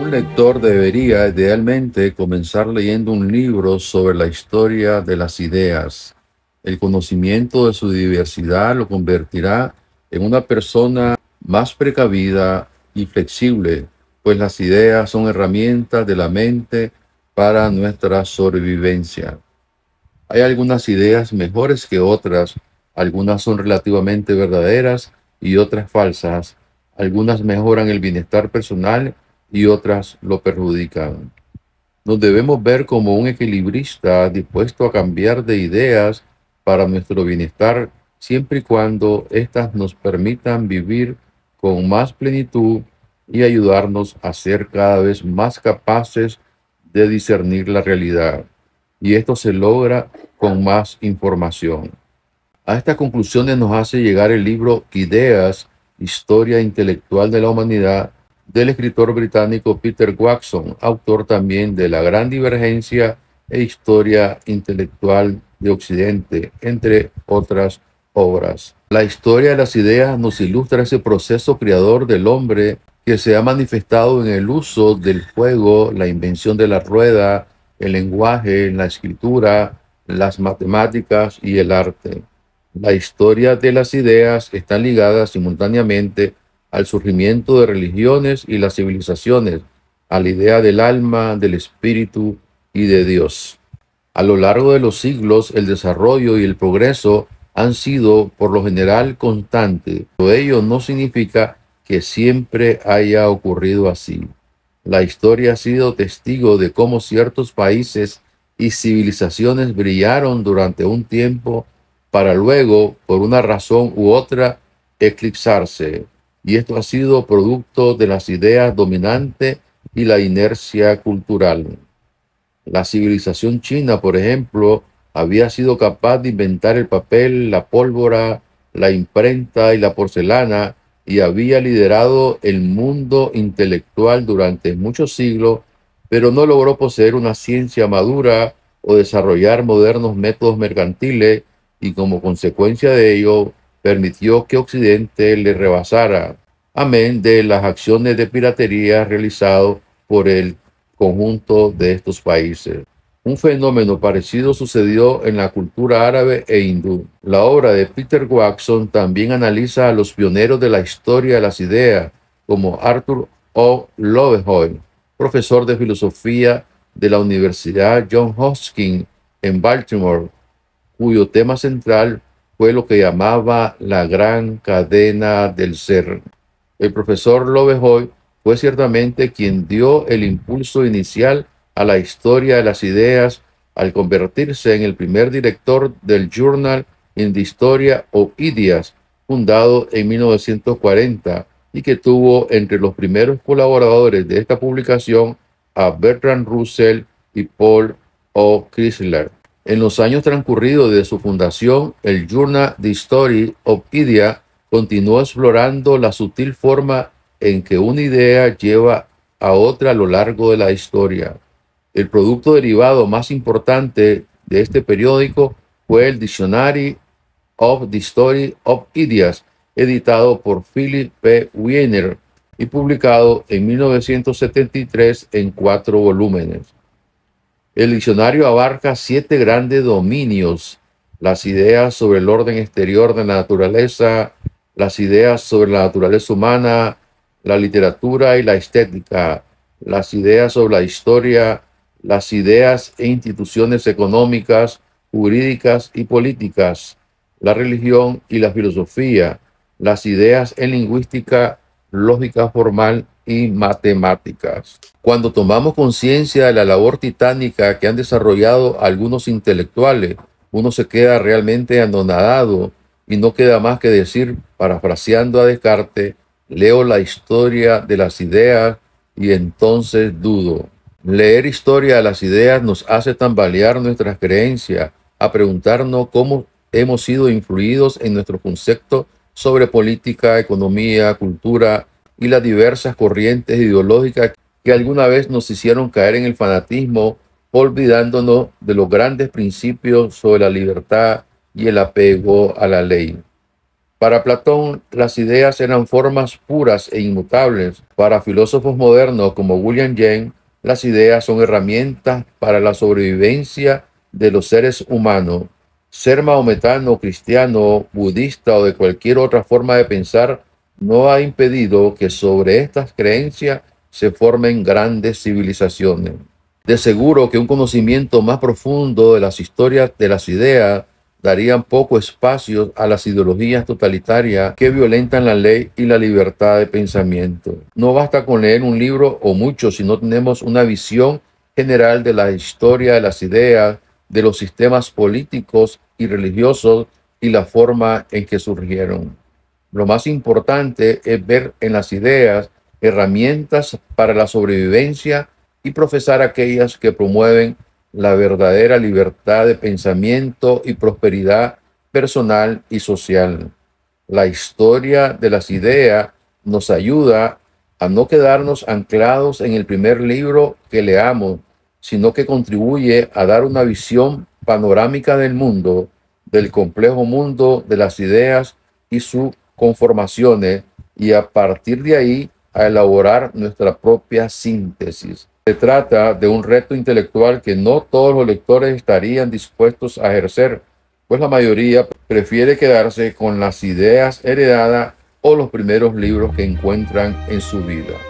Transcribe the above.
Un lector debería idealmente comenzar leyendo un libro sobre la historia de las ideas. El conocimiento de su diversidad lo convertirá en una persona más precavida y flexible, pues las ideas son herramientas de la mente para nuestra sobrevivencia. Hay algunas ideas mejores que otras, algunas son relativamente verdaderas y otras falsas, algunas mejoran el bienestar personal y otras lo perjudican. Nos debemos ver como un equilibrista dispuesto a cambiar de ideas para nuestro bienestar siempre y cuando éstas nos permitan vivir con más plenitud y ayudarnos a ser cada vez más capaces de discernir la realidad. Y esto se logra con más información. A estas conclusiones nos hace llegar el libro Ideas, Historia Intelectual de la Humanidad del escritor británico Peter Watson, autor también de La Gran Divergencia e Historia Intelectual de Occidente, entre otras obras. La historia de las ideas nos ilustra ese proceso creador del hombre que se ha manifestado en el uso del fuego, la invención de la rueda, el lenguaje, la escritura, las matemáticas y el arte. La historia de las ideas está ligada simultáneamente al surgimiento de religiones y las civilizaciones, a la idea del alma, del espíritu y de Dios. A lo largo de los siglos, el desarrollo y el progreso han sido por lo general constantes, pero ello no significa que siempre haya ocurrido así. La historia ha sido testigo de cómo ciertos países y civilizaciones brillaron durante un tiempo para luego, por una razón u otra, eclipsarse y esto ha sido producto de las ideas dominantes y la inercia cultural. La civilización china, por ejemplo, había sido capaz de inventar el papel, la pólvora, la imprenta y la porcelana y había liderado el mundo intelectual durante muchos siglos, pero no logró poseer una ciencia madura o desarrollar modernos métodos mercantiles y como consecuencia de ello permitió que Occidente le rebasara, amén de las acciones de piratería realizadas por el conjunto de estos países. Un fenómeno parecido sucedió en la cultura árabe e hindú. La obra de Peter Watson también analiza a los pioneros de la historia de las ideas, como Arthur O. Lovejoy, profesor de filosofía de la Universidad John Hopkins en Baltimore, cuyo tema central fue lo que llamaba la gran cadena del ser. El profesor Lovejoy fue ciertamente quien dio el impulso inicial a la historia de las ideas al convertirse en el primer director del Journal in the Historia of Ideas, fundado en 1940 y que tuvo entre los primeros colaboradores de esta publicación a Bertrand Russell y Paul O. Chrysler. En los años transcurridos de su fundación, el Journal The Story of Idea continuó explorando la sutil forma en que una idea lleva a otra a lo largo de la historia. El producto derivado más importante de este periódico fue el Dictionary of the Story of Ideas, editado por Philip P. Wiener y publicado en 1973 en cuatro volúmenes. El diccionario abarca siete grandes dominios, las ideas sobre el orden exterior de la naturaleza, las ideas sobre la naturaleza humana, la literatura y la estética, las ideas sobre la historia, las ideas e instituciones económicas, jurídicas y políticas, la religión y la filosofía, las ideas en lingüística, lógica formal y matemáticas. Cuando tomamos conciencia de la labor titánica que han desarrollado algunos intelectuales, uno se queda realmente anonadado y no queda más que decir, parafraseando a Descartes, leo la historia de las ideas y entonces dudo. Leer historia de las ideas nos hace tambalear nuestras creencias, a preguntarnos cómo hemos sido influidos en nuestro concepto sobre política, economía, cultura y las diversas corrientes ideológicas que alguna vez nos hicieron caer en el fanatismo, olvidándonos de los grandes principios sobre la libertad y el apego a la ley. Para Platón, las ideas eran formas puras e inmutables. Para filósofos modernos como William James, las ideas son herramientas para la sobrevivencia de los seres humanos. Ser maometano, cristiano, budista o de cualquier otra forma de pensar no ha impedido que sobre estas creencias se formen grandes civilizaciones. De seguro que un conocimiento más profundo de las historias de las ideas darían poco espacio a las ideologías totalitarias que violentan la ley y la libertad de pensamiento. No basta con leer un libro o mucho si no tenemos una visión general de la historia de las ideas, de los sistemas políticos y religiosos y la forma en que surgieron. Lo más importante es ver en las ideas herramientas para la sobrevivencia y profesar aquellas que promueven la verdadera libertad de pensamiento y prosperidad personal y social. La historia de las ideas nos ayuda a no quedarnos anclados en el primer libro que leamos, sino que contribuye a dar una visión panorámica del mundo, del complejo mundo de las ideas y sus conformaciones, y a partir de ahí a elaborar nuestra propia síntesis. Se trata de un reto intelectual que no todos los lectores estarían dispuestos a ejercer, pues la mayoría prefiere quedarse con las ideas heredadas o los primeros libros que encuentran en su vida.